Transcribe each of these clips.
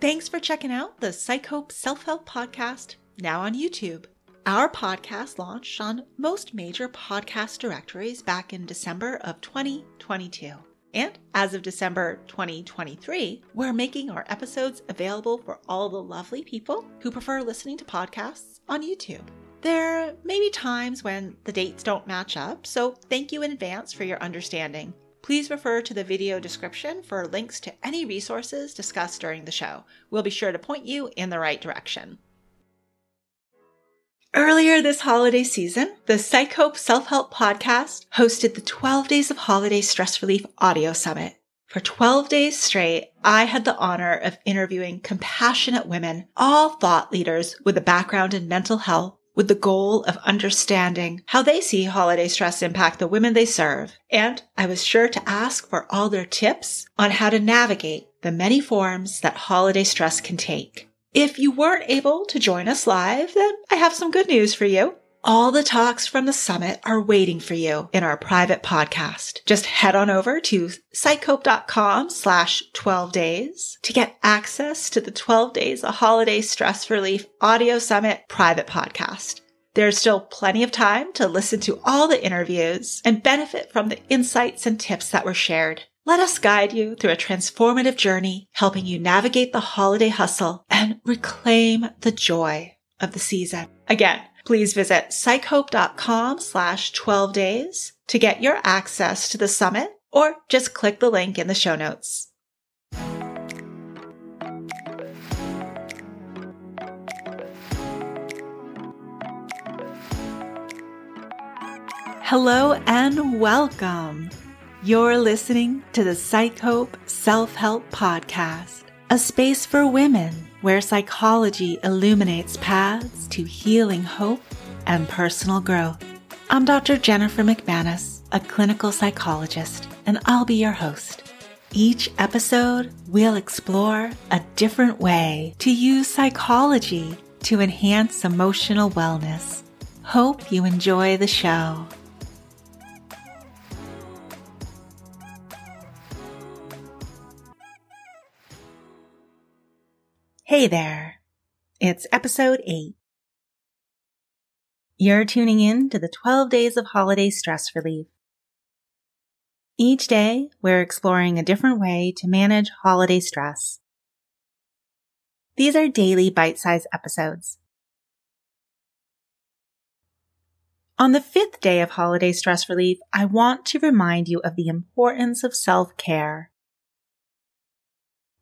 Thanks for checking out the PsycHope Self Help Podcast, now on YouTube. Our podcast launched on most major podcast directories back in December of 2022. And as of December 2023, we're making our episodes available for all the lovely people who prefer listening to podcasts on YouTube. There may be times when the dates don't match up, so thank you in advance for your understanding. Please refer to the video description for links to any resources discussed during the show. We'll be sure to point you in the right direction. Earlier this holiday season, the PsycHope Self Help Podcast hosted the 12 Days of Holiday Stress Relief Audio Summit. For 12 days straight, I had the honor of interviewing compassionate women, all thought leaders with a background in mental health with the goal of understanding how they see holiday stress impact the women they serve. And I was sure to ask for all their tips on how to navigate the many forms that holiday stress can take. If you weren't able to join us live, then I have some good news for you. All the talks from the summit are waiting for you in our private podcast. Just head on over to psychope.com slash 12 days to get access to the 12 days of holiday stress relief audio summit private podcast. There's still plenty of time to listen to all the interviews and benefit from the insights and tips that were shared. Let us guide you through a transformative journey, helping you navigate the holiday hustle and reclaim the joy of the season. Again, please visit psychope.com slash 12 days to get your access to the summit or just click the link in the show notes. Hello and welcome. You're listening to the PsycHope Self Help Podcast, a space for women where psychology illuminates paths to healing hope and personal growth. I'm Dr. Jennifer McManus, a clinical psychologist, and I'll be your host. Each episode, we'll explore a different way to use psychology to enhance emotional wellness. Hope you enjoy the show. Hey there. It's episode 8. You're tuning in to the 12 days of holiday stress relief. Each day, we're exploring a different way to manage holiday stress. These are daily bite-sized episodes. On the fifth day of holiday stress relief, I want to remind you of the importance of self-care.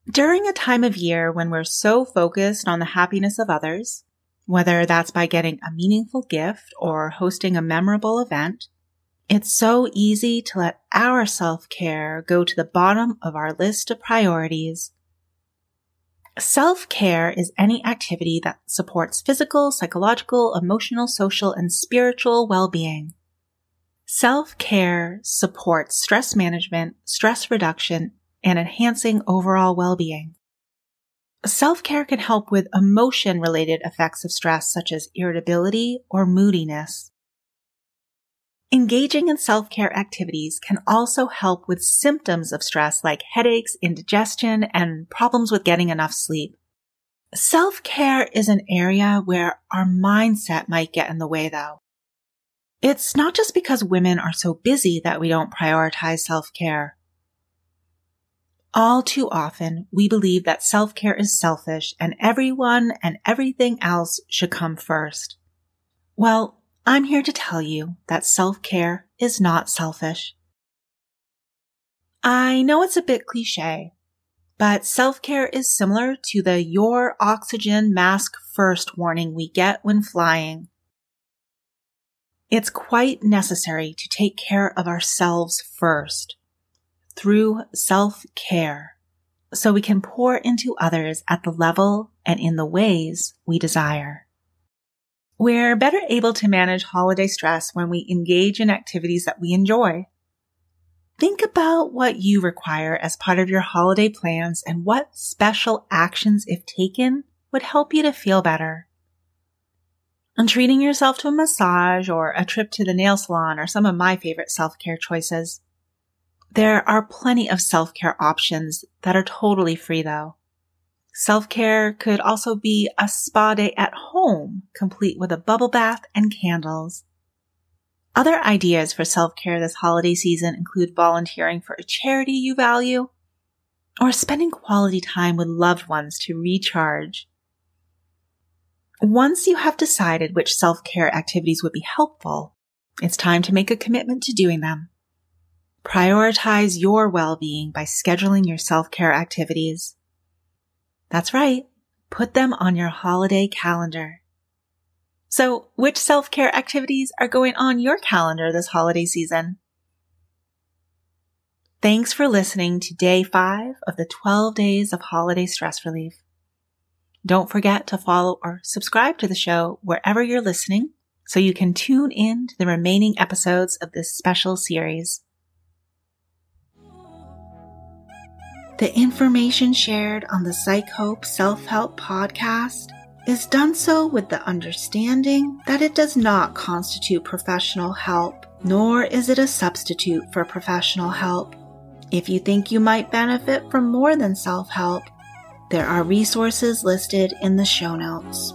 During a time of year when we're so focused on the happiness of others, whether that's by getting a meaningful gift or hosting a memorable event, it's so easy to let our self-care go to the bottom of our list of priorities. Self-care is any activity that supports physical, psychological, emotional, social, and spiritual well-being. Self-care supports stress management, stress reduction, and enhancing overall well-being. Self-care can help with emotion-related effects of stress such as irritability or moodiness. Engaging in self-care activities can also help with symptoms of stress like headaches, indigestion, and problems with getting enough sleep. Self-care is an area where our mindset might get in the way though. It's not just because women are so busy that we don't prioritize self-care. All too often, we believe that self-care is selfish and everyone and everything else should come first. Well, I'm here to tell you that self-care is not selfish. I know it's a bit cliche, but self-care is similar to the your oxygen mask first warning we get when flying. It's quite necessary to take care of ourselves first through self-care so we can pour into others at the level and in the ways we desire. We're better able to manage holiday stress when we engage in activities that we enjoy. Think about what you require as part of your holiday plans and what special actions, if taken, would help you to feel better. And treating yourself to a massage or a trip to the nail salon are some of my favorite self-care choices. There are plenty of self-care options that are totally free though. Self care could also be a spa day at home, complete with a bubble bath and candles. Other ideas for self care this holiday season include volunteering for a charity you value or spending quality time with loved ones to recharge. Once you have decided which self care activities would be helpful, it's time to make a commitment to doing them. Prioritize your well being by scheduling your self care activities. That's right. Put them on your holiday calendar. So, which self care activities are going on your calendar this holiday season? Thanks for listening to day five of the 12 days of holiday stress relief. Don't forget to follow or subscribe to the show wherever you're listening so you can tune in to the remaining episodes of this special series. The information shared on the PsycHope Self Help podcast is done so with the understanding that it does not constitute professional help, nor is it a substitute for professional help. If you think you might benefit from more than self help, there are resources listed in the show notes.